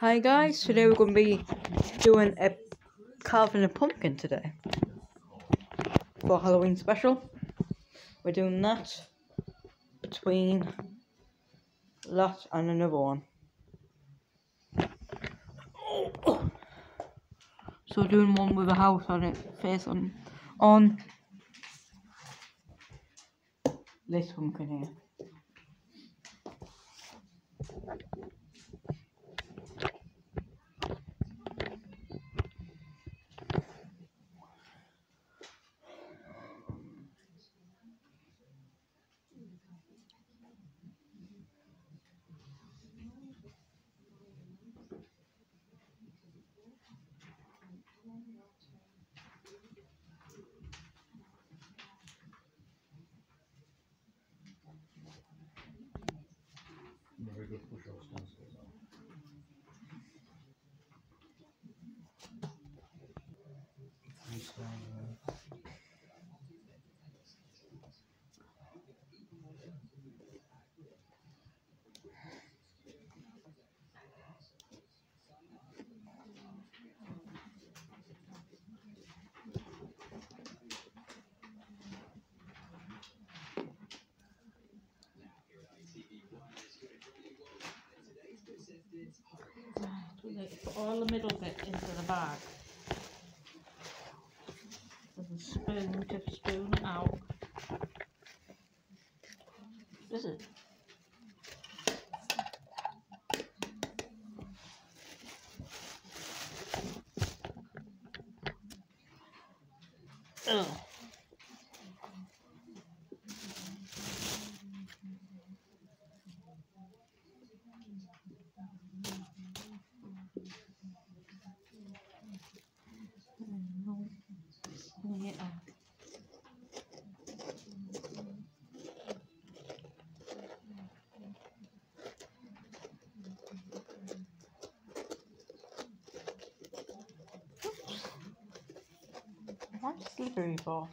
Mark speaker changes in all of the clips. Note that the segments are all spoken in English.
Speaker 1: Hi guys, today we're going to be doing a carving a pumpkin today for Halloween special. We're doing that between that and another one. So we're doing one with a house on it, face on on this pumpkin here.
Speaker 2: All the middle bit into the bag. With a spoon to spoon out. Is it? Ugh. Yeah.
Speaker 1: What's slippery for?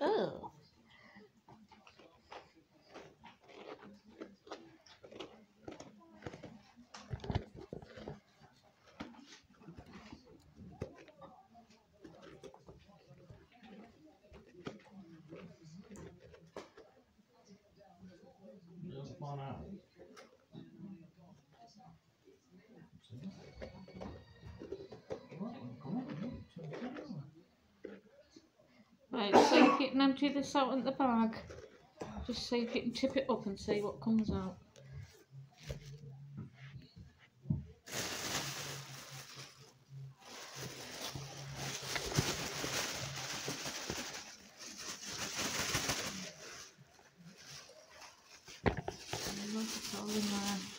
Speaker 2: Ugh.
Speaker 3: Just one out.
Speaker 2: Right, can empty this out in the bag. Just see if you can tip it up and see what comes out. 我的妈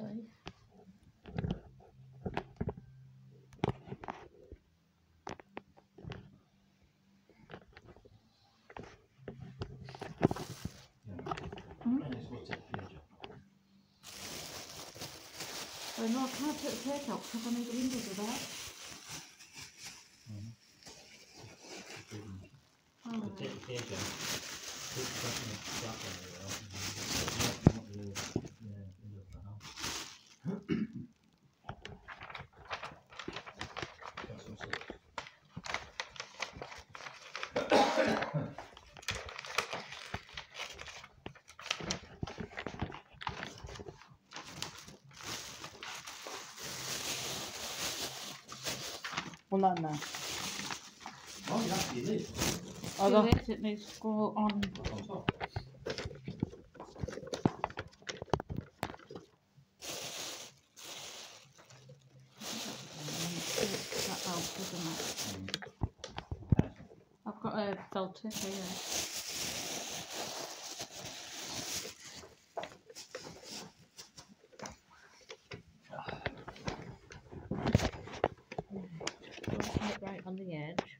Speaker 2: sorry.
Speaker 3: Hmm? No, I can't the out because I need the windows of that.
Speaker 1: Well, not now.
Speaker 2: Oh, yeah, it is.
Speaker 3: It needs to go on. I've got a filter here. edge.